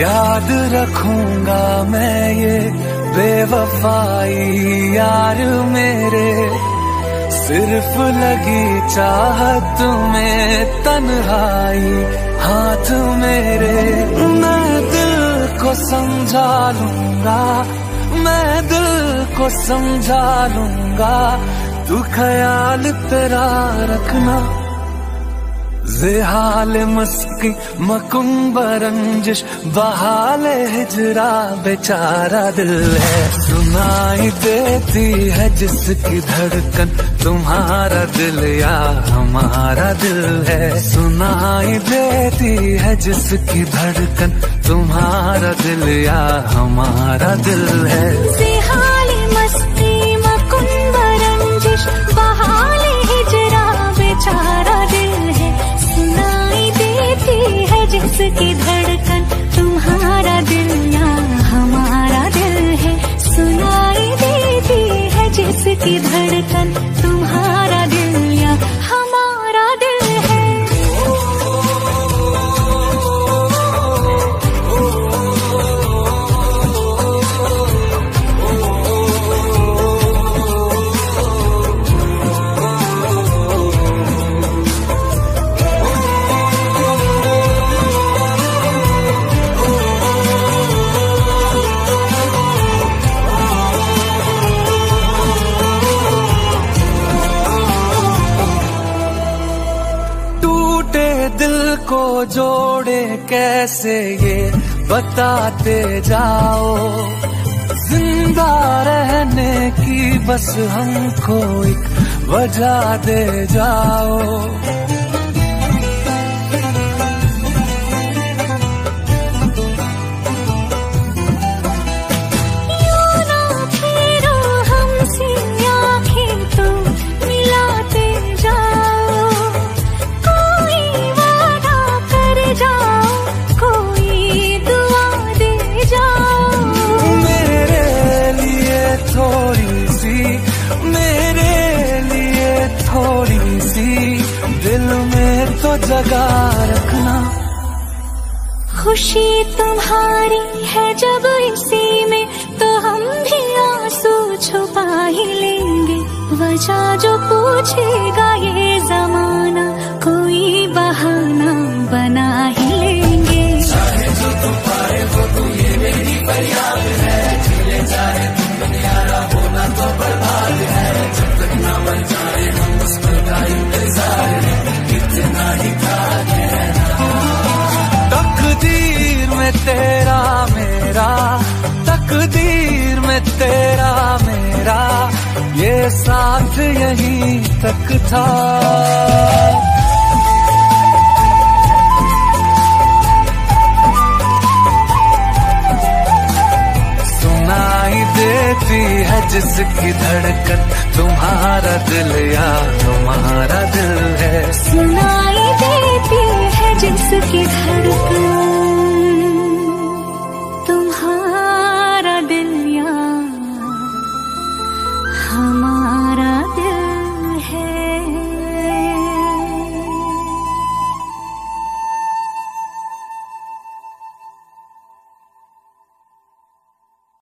याद रखूँगा मैं ये बेवफाई यार मेरे। सिर्फ़ लगी चाहत में तन्हाई हाथ मेरे। मैं दिल को समझा लूँगा, मैं दिल को समझा लूँगा। तू ख्याल तेरा रखना। जिहाल मस्की मकुम्बरंजिश बहाल हिजरा बेचारा दिल है। सुनाई देती है जिसकी धड़कन, तुम्हारा दिल या हमारा दिल है। सुनाई देती है जिसकी धड़कन, तुम्हारा दिल या हमारा दिल है। मकुम्बरंजिश बहाल को जोड़े कैसे ये बताते जाओ। ज़िंदा रहने की बस हमको एक वजह दे जाओ। तो रखना। खुशी तुम्हारी है जब इसी में तो हम भी आँसू छुपा ही लेंगे। वजह जो पूछेगा ये में तेरा मेरा, ये साथ यहीं तक था। सुनाई देती है जिसकी धड़कन, तुम्हारा दिल या हमारा दिल है। सुनाई